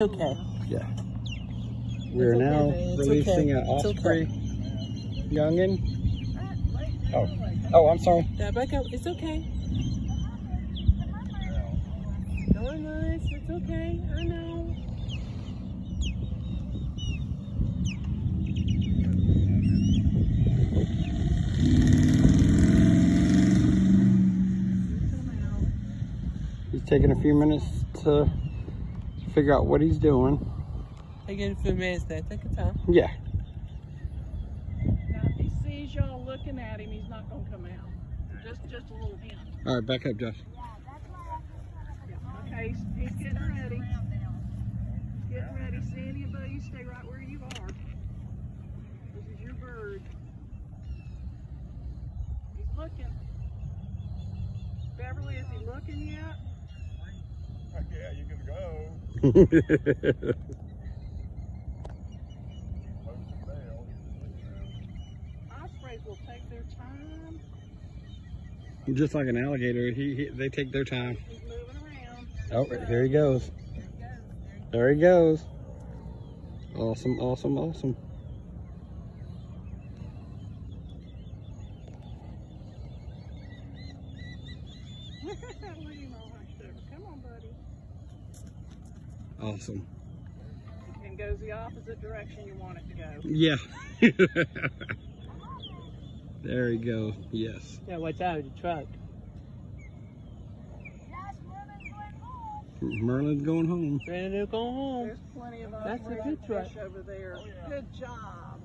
Okay. Yeah. We're okay, now releasing okay. an osprey youngin. Oh, oh, I'm sorry. Yeah, back up. It's okay. Come on, nice. It's okay. I know. He's taking a few minutes to figure out what he's doing. Take it a few minutes there. Take your time. Yeah. Now, if he sees y'all looking at him, he's not gonna come out. Just, just a little hint. All right, back up, Josh. Yeah. Okay, he's, he's getting ready. He's getting ready. See anybody, you stay right where you are. This is your bird. He's looking. Beverly, is he looking yet? Yeah, you can go. Ospreys will take their time. Just like an alligator, he, he they take their time. He's moving around. Oh, here he goes. There he goes. Awesome, awesome, awesome. Look at him all hunched over. Come on, buddy. Awesome. And goes the opposite direction you want it to go. Yeah. there he go. Yes. Yeah, watch out. The truck. Merlin's going home. Ready to go home. There's plenty of That's a good truck. over there. Good job.